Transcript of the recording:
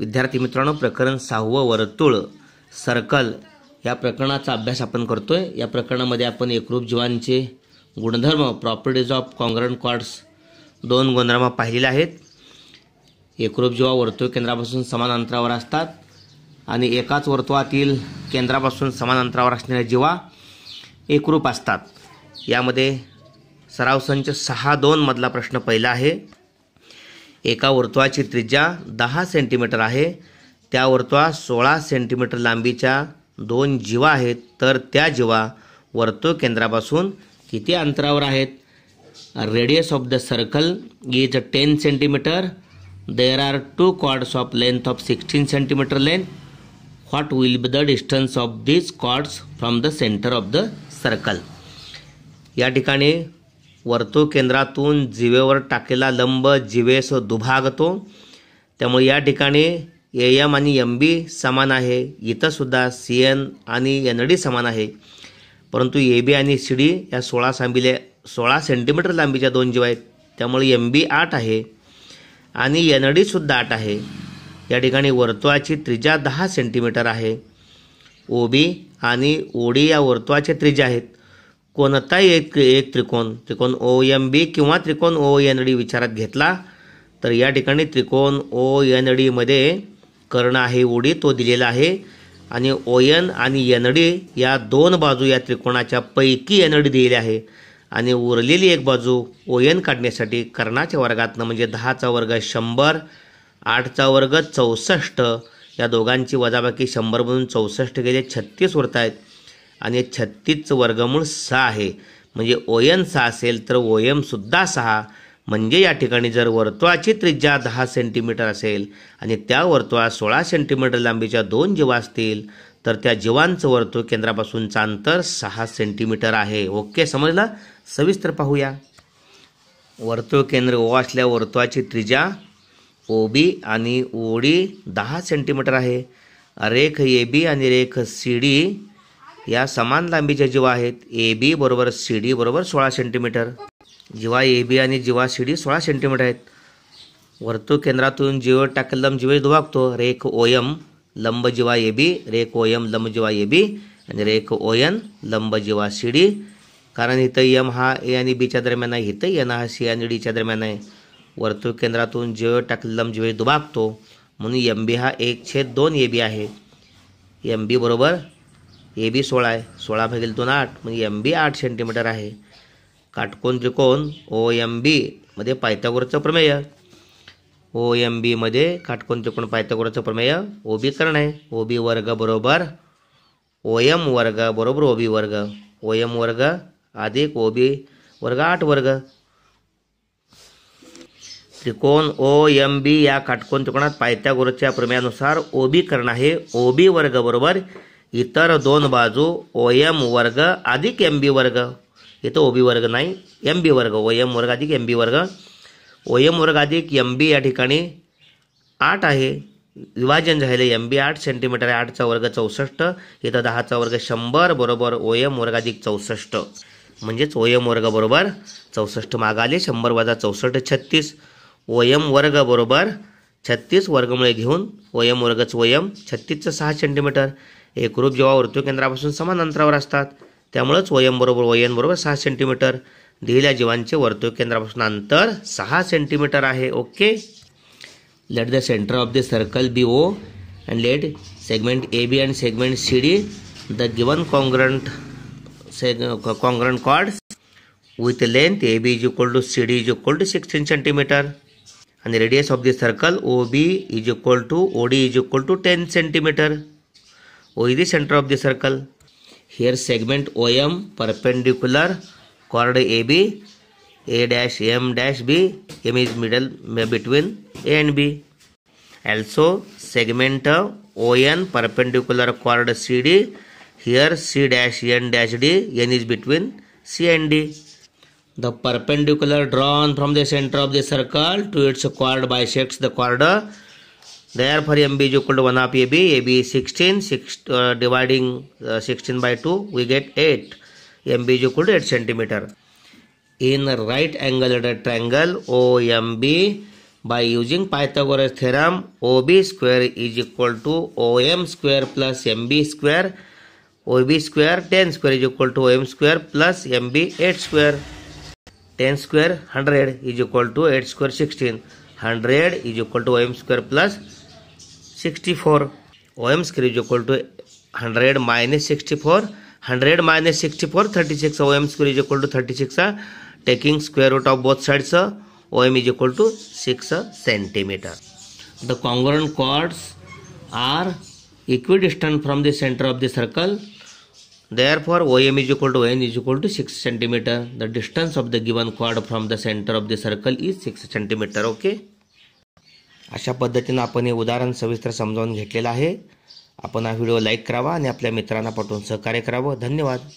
विद्यार्थी मित्रांनो प्रकरण सहावं वर्तुळ सर्कल या प्रकरणाचा अभ्यास आपण करतोय या प्रकरणामध्ये आपण एकरूप जीवांचे गुणधर्म प्रॉपर्टीज ऑफ कॉन्ग्रंट कॉर्ड्स दोन गुणधर्म पाहिलेले आहेत एकरूप जीवा वर्तुळ केंद्रापासून समान अंतरावर असतात आणि एकाच वर्तुळातील केंद्रापासून समान अंतरावर असणाऱ्या जीवा एकरूप असतात यामध्ये सराव संच सहा मधला प्रश्न पहिला आहे एका वर्तुळाची त्रिज्या दहा सेंटीमीटर आहे त्या वर्तुळा सोळा सेंटीमीटर लांबीच्या दोन जीवा आहेत तर त्या जीवा वर्तुळ केंद्रापासून किती अंतरावर आहेत radius of the circle is ten centimetre there are two chords of length of sixteen centimetre length what will be the distance of this chords from the centre of the circle या ठिकाणी वर्तु केंद्रातून जिवेवर टाकलेला लंब जिवेस दुभागतो त्यामुळे या ठिकाणी A M आणि एम बी समान आहे इथंसुद्धा सी एन आणि एन डी समान आहे परंतु ए बी आणि सी डी या सोळा सांबीले सोळा सेंटीमीटर लांबीच्या दोन जीव आहेत त्यामुळे एम बी आठ आहे आणि एन डीसुद्धा आठ आहे या ठिकाणी वर्तुळाची त्रिजा दहा सेंटीमीटर आहे ओ बी आणि ओ डी या वर्तुळाचे त्रिज्या आहेत कोणताही एक एक त्रिकोण त्रिकोण ओ एम बी किंवा त्रिकोण ओ एन डी विचारात घेतला तर या ठिकाणी त्रिकोण ओ एन डीमध्ये कर्ण आहे उडी तो दिलेला आहे आणि ओ एन आणि एन डी या दोन बाजू या त्रिकोणाच्या पैकी एन डी दिलेली आहे आणि उरलेली एक बाजू ओ एन काढण्यासाठी कर्णाच्या वर्गातनं म्हणजे दहाचा वर्ग शंभर आठचा वर्ग चौसष्ट या दोघांची वजाबाकी शंभरमधून चौसष्ट गेले छत्तीस उरत आहेत आणि छत्तीसचं वर्गमूळ सहा आहे म्हणजे ओ एन सहा असेल तर ओ एमसुद्धा सहा म्हणजे या ठिकाणी जर वर्तुळाची त्रिज्या दहा सेंटीमीटर असेल आणि त्या वर्तुळात सोळा सेंटीमीटर लांबीच्या दोन जीवा असतील तर त्या जीवांचं वर्तुळ केंद्रापासूनचं अंतर सहा सेंटीमीटर आहे ओके समजलं सविस्तर पाहूया वर्तुळ केंद्र ओ असल्या वर्तुळाची त्रिज्या ओ बी आणि ओडी दहा सेंटीमीटर आहे रेख ए बी आणि रेख सी डी या समान लांबीच्या जीवा आहेत ए बी बरोबर सी डी बरोबर सोळा सेंटीमीटर जीवा ए बी आणि जीवा सी डी सोळा सेंटीमीटर आहेत वर्तुळ केंद्रातून जीव टाकलम जीव दुभागतो रेख ओयम लंब जीवा ए बी रेख ओ एम लंब जीवा ए बी आणि रेख एन लंब जीवा सी डी कारण इथं यम हा ए आणि बीच्या दरम्यान आहे इथं यन हा सी आणि डीच्या दरम्यान आहे वर्तुळ केंद्रातून जीव टाकलेलं जीव दुभागतो म्हणून एम बी हा एक छेद दोन ए बी आहे एम बी बरोबर ए बी सोळा आहे सोळा भागील दोन आठ म्हणजे एम बी आठ सेंटीमीटर आहे काटकोन त्रिकोण ओ एम बीमध्ये पायथागोरचं प्रमेय ओ एम बीमध्ये काटकोन त्रिकोण पायथागोरचं प्रमेय ओ बी करण आहे ओ बी वर्ग बरोबर ओ एम वर्ग बरोबर ओ बी वर्ग ओ एम वर्ग अधिक ओ बी वर्ग आठ वर्ग त्रिकोण ओ एम बी या काटकोन त्रिकोणात पायथागोरसच्या प्रमेयानुसार ओ बी करण आहे ओ बी वर्ग बरोबर इतर दोन बाजू ओ एम वर्ग अधिक एम बी वर्ग इथं ओ बी वर्ग नाही एम बी वर्ग ओ एम वर्ग अधिक एम बी वर्ग ओ एम वर्ग अधिक एम बी या ठिकाणी आठ आहे विभाजन झाले एम बी आठ सेंटीमीटर आठचा वर्ग चौसष्ट इथं दहाचा वर्ग शंभर बरोबर ओ एम वर्ग अधिक चौसष्ट म्हणजेच ओ एम वर्ग बरोबर चौसष्ट मागाले शंभर वजा चौसष्ट छत्तीस ओ एम वर्ग बरोबर छत्तीस वर्गमुळे घेऊन ओ एम वर्गच ओ एम छत्तीसचं सहा सेंटीमीटर एकरूप जेव्हा केंद्रापासून समान अंतरावर असतात त्यामुळंच वयंबरोबर बरोबर सहा सेंटीमीटर दिलेल्या जीवांचे केंद्रापासून अंतर सहा सेंटीमीटर आहे okay let the centre of the circle be O and let segment A B and segment C D the given congruent seg congruent chord with length A B is equal to C D is equal to sixteen centimetre आणि radius of the circle O B is equal to O D is equal to ten centimetre O oh, is the center of the circle. Here segment OM perpendicular chord AB, A dash M dash B, M is middle between A and B. Also segment ON perpendicular chord CD, here C dash N dash D, N is between C and D. The perpendicular drawn from the center of the circle to its chord bisects the chord therefore mb is equal to 1 of ab ab is 16 six, uh, dividing uh, 16 by 2 we get 8 mb is equal to 8 centimeter in right angle triangle omb by using pythagoras theorem ob square is equal to om square plus mb square ob square 10 square is equal to om square plus mb 8 square 10 square 100 is equal to 8 square 16 100 is equal to om square plus 64 ohms curve is equal to 100 minus 64. 100 minus 64, 36. Ohms curve is equal to 36. Taking square root of both sides, ohm is equal to 6 centimeter. The congruent chords are equidistant from the center of the circle. Therefore, OM is equal to N is equal to 6 centimeter. The distance of the given chord from the center of the circle is 6 centimeter. Okay. अशा पद्धतीनं आपण हे उदाहरण सविस्तर समजावून घेतलेलं आहे आपण हा व्हिडिओ लाईक करावा आणि आपल्या मित्रांना पटवून सहकार्य करावं धन्यवाद